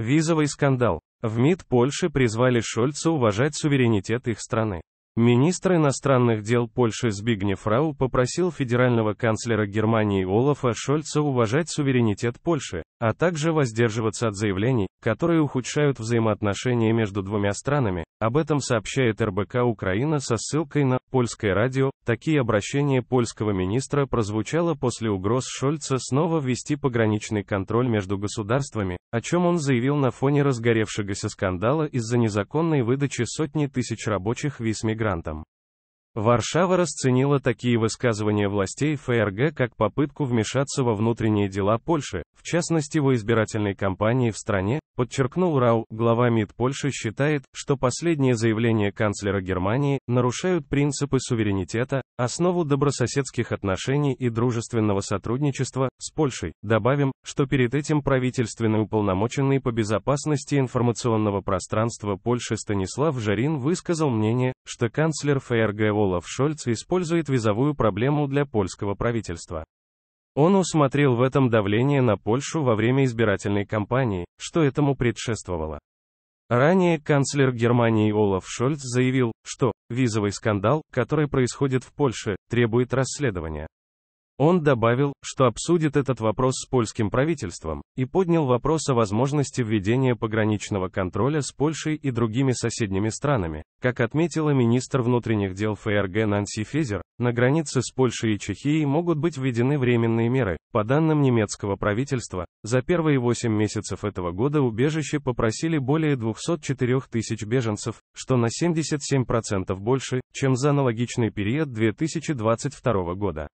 Визовый скандал. В МИД Польши призвали Шольца уважать суверенитет их страны. Министр иностранных дел Польши Збигнев Рау попросил федерального канцлера Германии Олафа Шольца уважать суверенитет Польши, а также воздерживаться от заявлений, которые ухудшают взаимоотношения между двумя странами. Об этом сообщает РБК Украина со ссылкой на польское радио. Такие обращения польского министра прозвучало после угроз Шольца снова ввести пограничный контроль между государствами, о чем он заявил на фоне разгоревшегося скандала из-за незаконной выдачи сотни тысяч рабочих виз мигрантам. Варшава расценила такие высказывания властей ФРГ как попытку вмешаться во внутренние дела Польши, в частности во избирательной кампании в стране, подчеркнул Рау, глава МИД Польши считает, что последние заявления канцлера Германии нарушают принципы суверенитета, основу добрососедских отношений и дружественного сотрудничества с Польшей. Добавим, что перед этим правительственный уполномоченный по безопасности информационного пространства Польши Станислав Жарин высказал мнение, что канцлер ФРГ Олаф Шольц использует визовую проблему для польского правительства. Он усмотрел в этом давление на Польшу во время избирательной кампании, что этому предшествовало. Ранее канцлер Германии Олаф Шольц заявил, что визовый скандал, который происходит в Польше, требует расследования. Он добавил, что обсудит этот вопрос с польским правительством, и поднял вопрос о возможности введения пограничного контроля с Польшей и другими соседними странами. Как отметила министр внутренних дел ФРГ Нанси Фезер, на границе с Польшей и Чехией могут быть введены временные меры. По данным немецкого правительства, за первые 8 месяцев этого года убежище попросили более 204 тысяч беженцев, что на 77% больше, чем за аналогичный период 2022 года.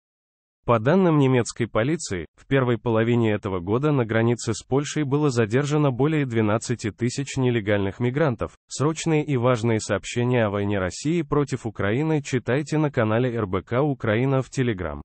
По данным немецкой полиции, в первой половине этого года на границе с Польшей было задержано более 12 тысяч нелегальных мигрантов. Срочные и важные сообщения о войне России против Украины читайте на канале РБК Украина в Телеграм.